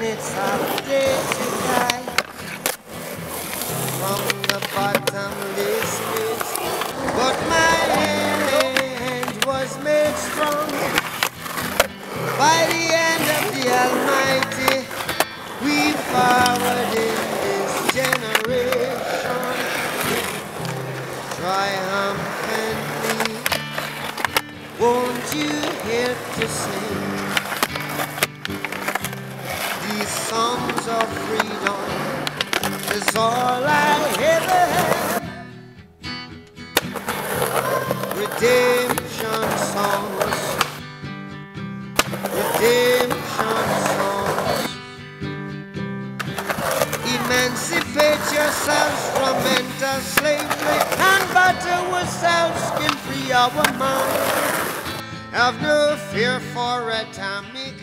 and it's our day tonight. From the bottomless pit, but my hand was made strong by the hand of the Almighty. We forward in this generation triumphantly. Won't you help to sing? Songs of freedom? Is all I ever had. Redemption songs, redemption songs. Emancipate yourselves from mental slavery and butter ourselves can free our minds. Have no fear for atomic